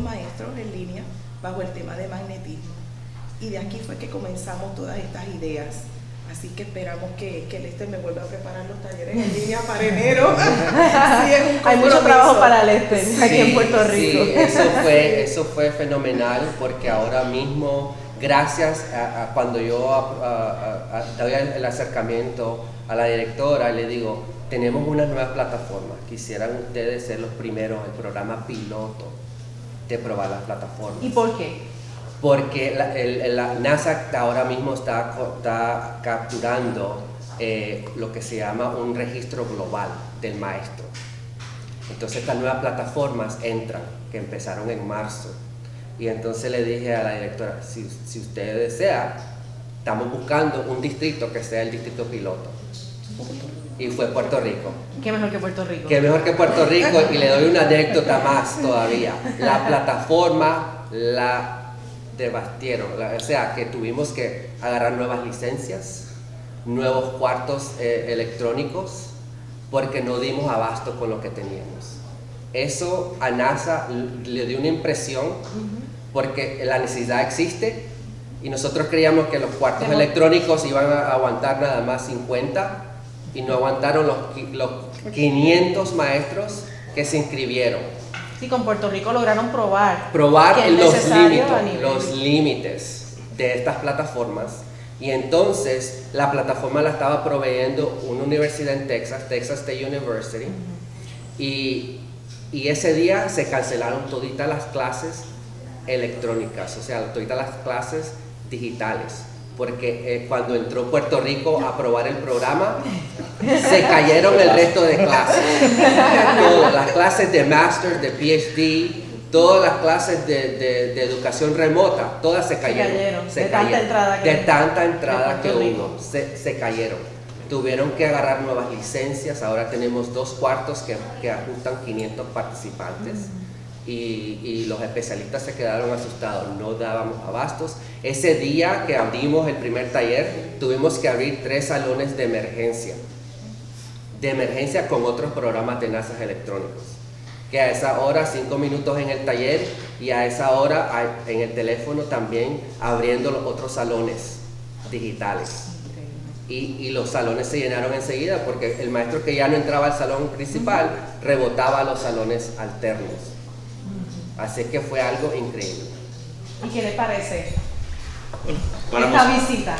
maestros en línea bajo el tema de magnetismo. Y de aquí fue que comenzamos todas estas ideas. Así que esperamos que, que Lester me vuelva a preparar los talleres en línea para enero. Hay mucho trabajo para Lester aquí en Puerto Rico. Sí, eso fue, eso fue fenomenal porque ahora mismo, gracias a, cuando yo doy el acercamiento a la directora, le digo, tenemos unas nuevas plataformas. Quisieran ustedes ser los primeros, el programa piloto de probar las plataformas. ¿Y por qué? porque la, NASA ahora mismo está, está capturando eh, lo que se llama un registro global del maestro. Entonces estas nuevas plataformas entran, que empezaron en marzo. Y entonces le dije a la directora, si, si usted desea, estamos buscando un distrito que sea el distrito piloto. Y fue Puerto Rico. ¿Qué mejor que Puerto Rico? Qué mejor que Puerto Rico y le doy una anécdota más todavía. La plataforma la bastieron, o sea que tuvimos que agarrar nuevas licencias, nuevos cuartos eh, electrónicos, porque no dimos abasto con lo que teníamos. Eso a NASA le dio una impresión, porque la necesidad existe y nosotros creíamos que los cuartos electrónicos iban a aguantar nada más 50 y no aguantaron los, los 500 maestros que se inscribieron. Sí, con Puerto Rico lograron probar. Probar los límites, los límites de estas plataformas. Y entonces la plataforma la estaba proveyendo una universidad en Texas, Texas State University. y, y, ese día se cancelaron toditas las clases electrónicas, o sea, toditas las clases digitales porque eh, cuando entró Puerto Rico a probar el programa, se cayeron el resto de clases. Todas las clases de Master, de PhD, todas las clases de, educación remota, todas se cayeron. Se cayeron. de tanta entrada que, de tanta entrada que hubo, se, cayeron. Tuvieron que agarrar nuevas licencias, ahora tenemos dos cuartos que, que ajustan 500 participantes y, los especialistas se quedaron asustados, no dábamos abastos. Ese día que abrimos el primer taller, tuvimos que abrir tres salones de emergencia, de emergencia con otros programas de NASA electrónicos, que a esa hora, cinco minutos en el taller y a esa hora en el teléfono también abriendo los otros salones digitales. Y, y, los salones se llenaron enseguida porque el maestro que ya no entraba al salón principal rebotaba a los salones alternos. Así que fue algo increíble. ¿Y qué le parece esta visita?